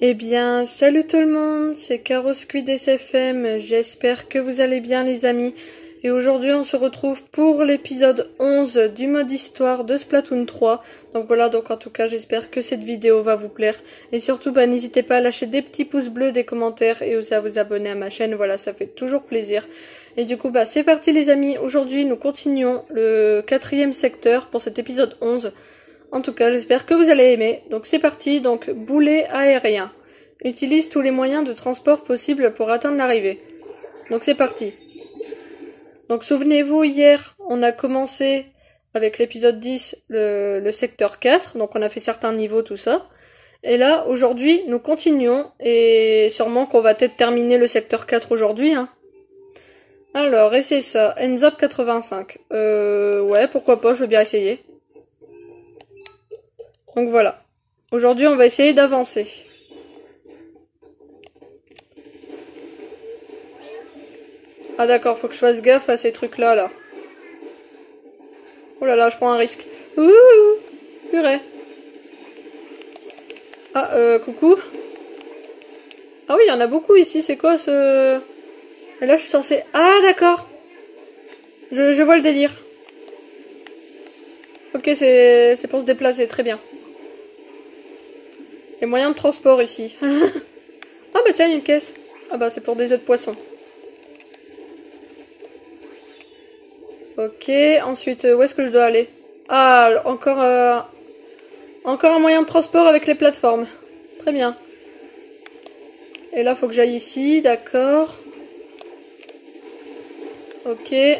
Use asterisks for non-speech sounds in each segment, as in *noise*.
Eh bien, salut tout le monde, c'est Caro Squid SFM, j'espère que vous allez bien les amis. Et aujourd'hui on se retrouve pour l'épisode 11 du mode histoire de Splatoon 3. Donc voilà, donc en tout cas j'espère que cette vidéo va vous plaire. Et surtout bah n'hésitez pas à lâcher des petits pouces bleus, des commentaires et aussi à vous abonner à ma chaîne, voilà ça fait toujours plaisir. Et du coup bah c'est parti les amis, aujourd'hui nous continuons le quatrième secteur pour cet épisode 11. En tout cas, j'espère que vous allez aimer. Donc c'est parti, donc boulet aérien. Utilise tous les moyens de transport possibles pour atteindre l'arrivée. Donc c'est parti. Donc souvenez-vous, hier, on a commencé avec l'épisode 10, le, secteur 4, donc on a fait certains niveaux, tout ça. Et là, aujourd'hui, nous continuons, et sûrement qu'on va peut-être terminer le secteur 4 aujourd'hui. Hein. Alors, et c'est ça, Enzap 85. Euh, ouais, pourquoi pas, je veux bien essayer. Donc voilà. Aujourd'hui, on va essayer d'avancer. Ah d'accord, faut que je fasse gaffe à ces trucs-là, là. Oh là là, je prends un risque. Ouh Purée. Ah, euh, coucou. Ah oui, il y en a beaucoup ici, c'est quoi ce... Et là, je suis censée... Ah, d'accord. Je, je vois le délire. Ok, c'est pour se déplacer, très bien. Les moyens de transport ici. *laughs* ah bah tiens, il y a une caisse. Ah bah c'est pour des œufs de poisson. Ok, ensuite, où est-ce que je dois aller? Ah, encore, euh, encore un moyen de transport avec les plateformes. Très bien. Et là, faut que j'aille ici, d'accord. Ok. Et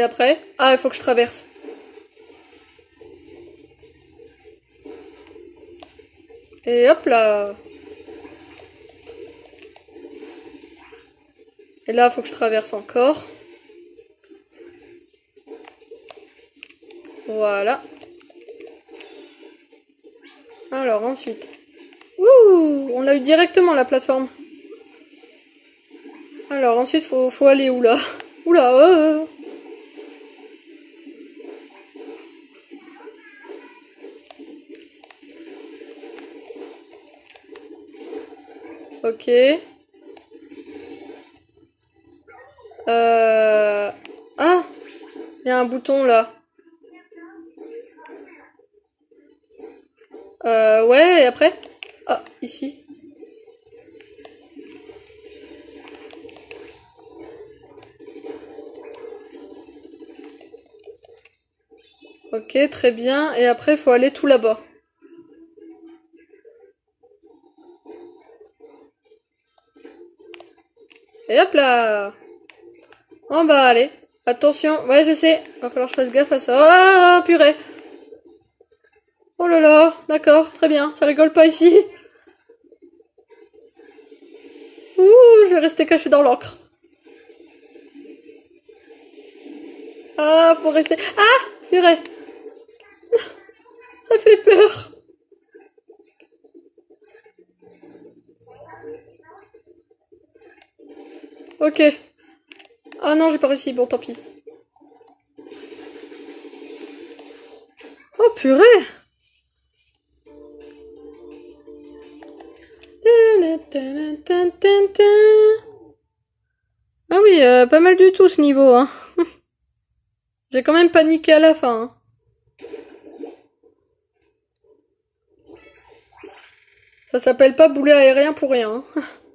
après? Ah, il faut que je traverse. Et hop là Et là, faut que je traverse encore. Voilà. Alors, ensuite. Ouh On l'a eu directement, la plateforme. Alors, ensuite, faut, faut aller où, là? Oula euh. Ok. Euh... Ah y a un bouton là. Euh, ouais, et après? Ah, ici. Ok, très bien. Et après, il faut aller tout là-bas. Et hop là. Oh bah allez, attention, ouais je sais, va falloir que je fasse gaffe à ça. Oh purée. Oh là là, d'accord, très bien, ça rigole pas ici. Ouh, je vais rester caché dans l'encre. Ah, faut rester... Ah Purée. Ça fait peur Ok. Ah non, j'ai pas réussi. Bon, tant pis. Oh purée Ah oui, euh, pas mal du tout ce niveau. Hein. *laughs* j'ai quand même paniqué à la fin. Hein. Ça s'appelle pas boulet aérien pour rien. Hein. *laughs*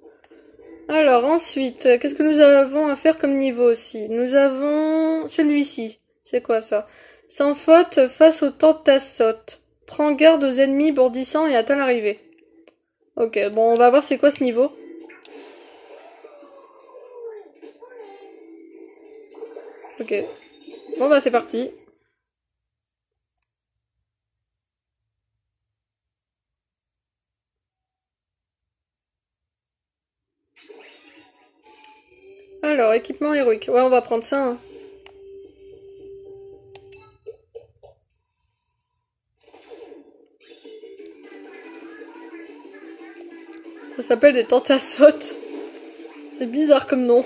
Alors ensuite, qu'est-ce que nous avons à faire comme niveau aussi? Nous avons celui-ci. C'est quoi ça? Sans faute face au tentasote. Prends garde aux ennemis bordissants et atteins l'arrivée. Ok, bon on va voir c'est quoi ce niveau. Ok. Bon bah c'est parti. Alors, équipement héroïque. Ouais, on va prendre ça. Hein. Ça s'appelle des tentasotes. C'est bizarre comme nom.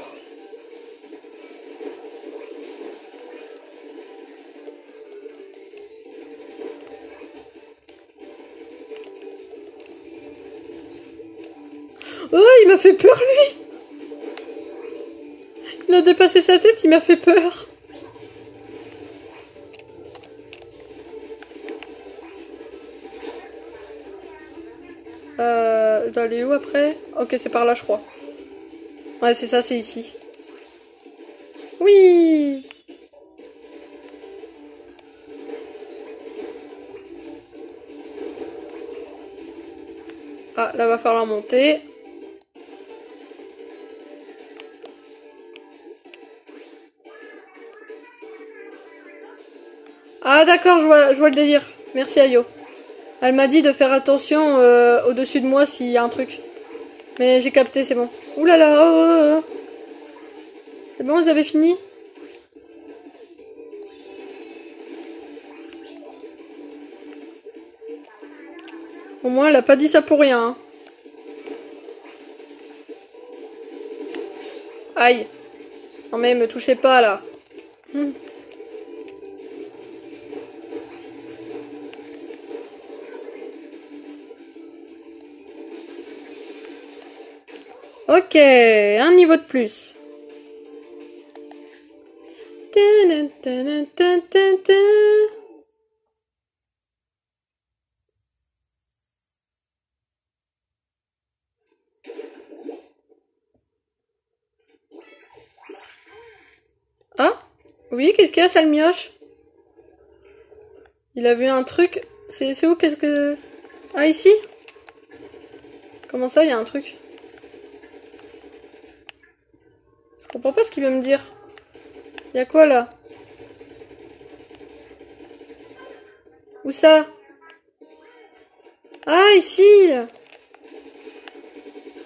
Oh, il m'a fait peur lui il a dépassé sa tête, il m'a fait peur. Euh, je où après? Ok, c'est par là, je crois. Ouais, c'est ça, c'est ici. Oui Ah, là, va falloir monter. Ah d'accord, je vois, je vois le délire. Merci Ayo. Elle m'a dit de faire attention euh, au-dessus de moi s'il y a un truc. Mais j'ai capté, c'est bon. Ouh là oh, oh, oh. C'est bon, vous avez fini? Au moins, elle a pas dit ça pour rien. hein. Aïe. Non mais me touchez pas là. Hmm. Ok, un niveau de plus. Ah Oui, qu'est-ce qu'il y a, sale mioche Il a vu un truc. C'est où Qu'est-ce que. Ah, ici? Comment ça, il y a un truc Je comprends pas ce qu'il veut me dire. Y a quoi là? Où ça? Ah, ici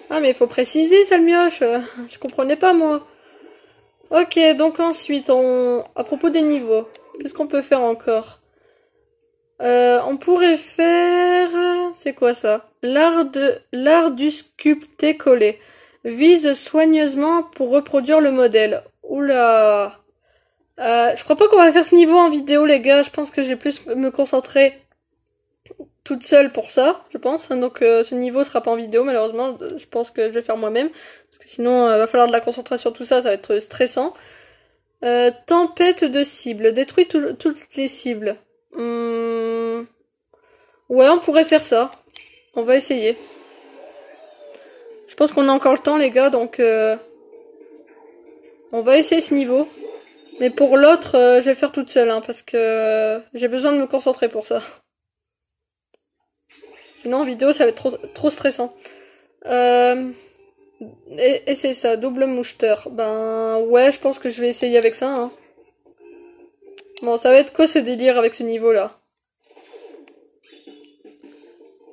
Ah, mais il faut préciser, sale mioche. *laughs* Je comprenais pas, moi. Ok, donc ensuite, on... à propos des niveaux, qu'est-ce qu'on peut faire encore? Euh, On pourrait faire... C'est quoi ça? L'art de l'art du sculpté collé. Vise soigneusement pour reproduire le modèle. Oula euh, Je crois pas qu'on va faire ce niveau en vidéo, les gars. Je pense que j'ai plus me concentrer toute seule pour ça, je pense. Donc euh, ce niveau sera pas en vidéo, malheureusement. Je pense que je vais faire moi-même. Parce que sinon, il va falloir de la concentration, tout ça, ça va être stressant. Euh, tempête de cibles. Détruit tout- toutes les cibles. Hum, Ouais, on pourrait faire ça. On va essayer. Je pense qu'on a encore le temps, les gars, donc... euh, On va essayer ce niveau. Mais pour l'autre, euh, je vais faire toute seule, hein, parce que j'ai besoin de me concentrer pour ça. Sinon, en vidéo, ça va être trop, stressant. Euh... Ça, double moucheteur. Ben ouais, je pense que je vais essayer avec ça. Hein. Bon, ça va être quoi ce délire avec ce niveau-là?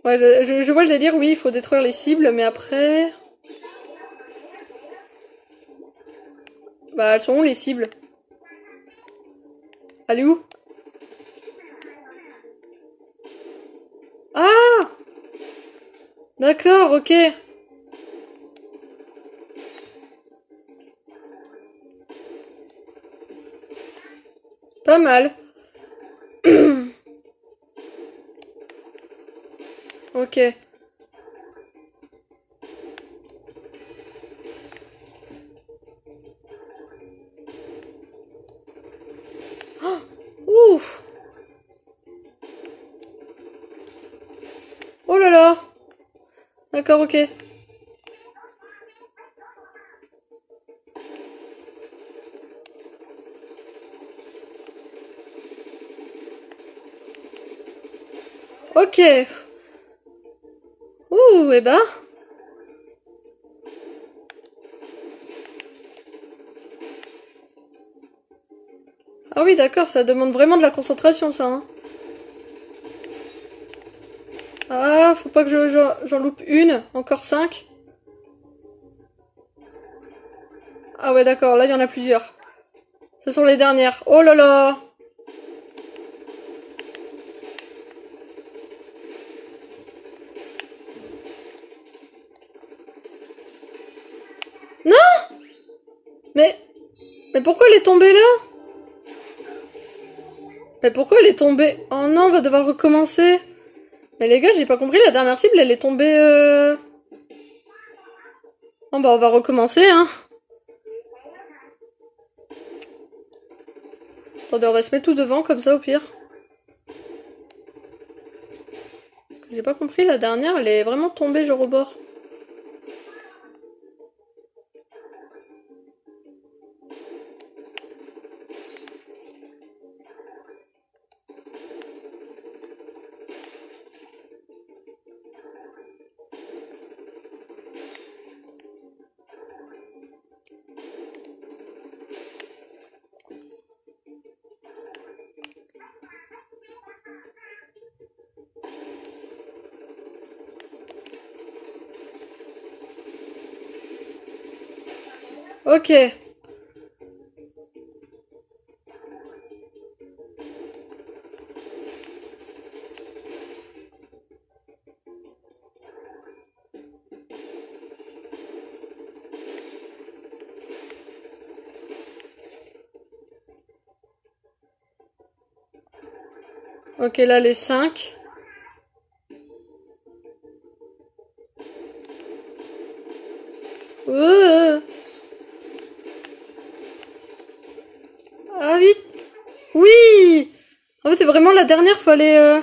Ouais, je, vois le délire, oui, il faut détruire les cibles, mais après... Bah, elles sont où les cibles? Est où? Ah D'accord, ok. Pas mal. Ok. Oh, Ouf. Oh là là. D'accord, ok. Ok. Bah. Ah oui, d'accord, ça demande vraiment de la concentration, ça. Hein. Ah, faut pas que je- j'en j'en loupe une. Encore cinq. Ah ouais, d'accord, là, il y en a plusieurs. Ce sont les dernières. Oh là là Mais... Pourquoi elle est tombée là? Mais pourquoi elle est tombée? Oh non, on va devoir recommencer. Mais les gars, j'ai pas compris, la dernière cible, elle est tombée... Euh... Bah on va recommencer hein. Attendez, on va se mettre tout devant comme ça au pire. J'ai pas compris, la dernière, elle est vraiment tombée genre au. Ok. Ok, là les cinq. Fait c'est vraiment la dernière fallait... Euh...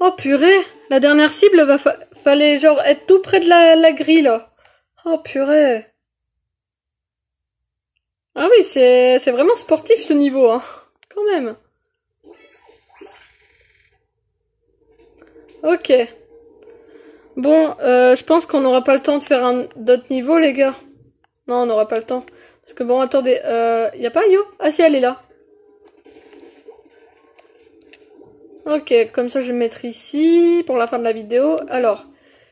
Oh purée La dernière cible va fallait genre être tout près de la, grille là. Oh purée Ah oui c'est vraiment sportif ce niveau hein. Quand même. Ok. Bon, euh, je pense qu'on n'aura pas le temps de faire un d'autres niveaux, les gars. Non, on n'aura pas le temps. Parce que bon, attendez, euh, y pas Yo? Ah si, elle est là. Ok, comme ça je vais me mettre ici pour la fin de la vidéo. Alors,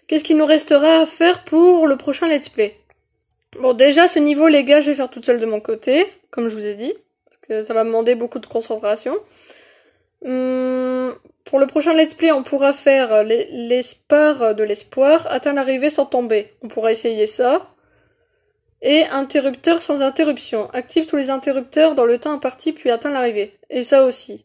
qu'est-ce qu'il nous restera à faire pour le prochain let's play? Bon, déjà, ce niveau, les gars, je vais faire toute seule de mon côté, comme je vous ai dit. Parce que ça va me demander beaucoup de concentration. Hum, pour le prochain let's play, on pourra faire l'espoir de l'espoir, atteindre l'arrivée sans tomber. On pourra essayer ça. Et interrupteur sans interruption. Active tous les interrupteurs dans le temps imparti puis atteint l'arrivée. Et ça aussi.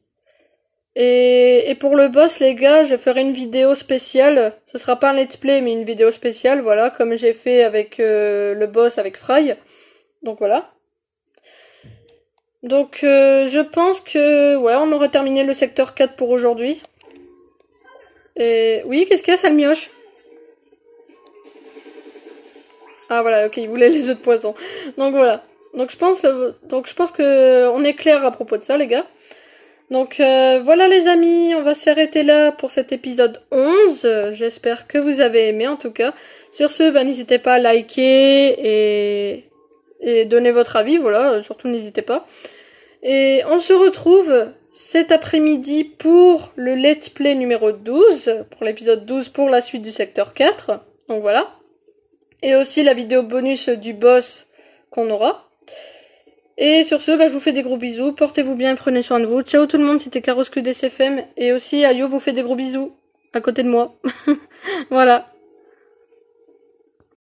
Et, pour le boss, les gars, je ferai une vidéo spéciale. Ce sera pas un let's play, mais une vidéo spéciale, voilà, comme j'ai fait avec euh, le boss avec Fry. Donc voilà. Donc euh, je pense que ouais, on aura terminé le secteur 4 pour aujourd'hui. Et oui, qu'est-ce qu'il y a, ça le mioche Ah voilà, ok, il voulait *laughs* les œufs de poison. Donc voilà. Donc je pense que donc je pense que on est clair à propos de ça les gars. Donc euh, voilà les amis, on va s'arrêter là pour cet épisode 11. J'espère que vous avez aimé en tout cas. Sur ce, bah, n'hésitez pas à liker et et donner votre avis, voilà, surtout n'hésitez pas. Et on se retrouve cet après-midi pour le let's play numéro 12, pour l'épisode 12 pour la suite du secteur 4. Donc voilà. Et aussi la vidéo bonus du boss qu'on aura. Et sur ce, bah, je vous fais des gros bisous. Portez-vous bien, prenez soin de vous. Ciao tout le monde, c'était Carosque DCFM. Et aussi, Ayo vous fait des gros bisous. À côté de moi. *laughs* voilà.